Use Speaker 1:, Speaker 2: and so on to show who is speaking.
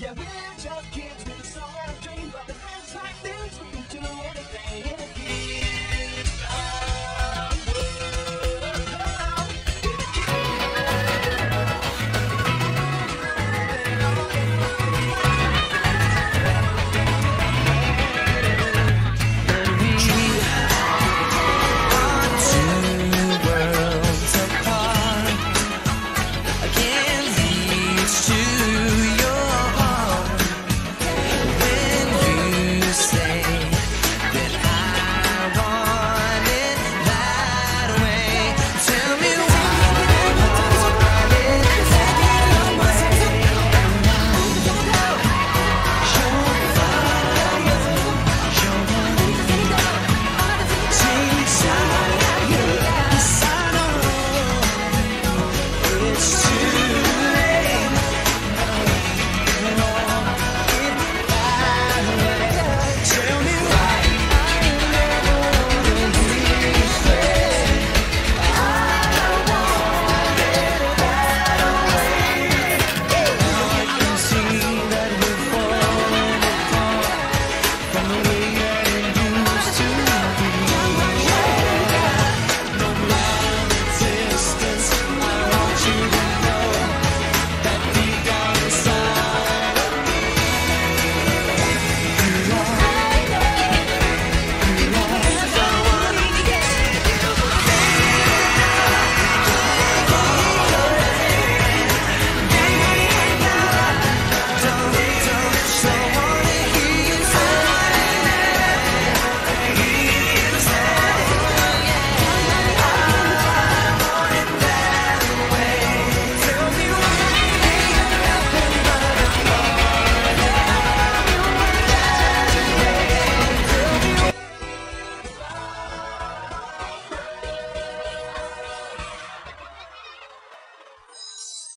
Speaker 1: Yeah, we're just kids. from the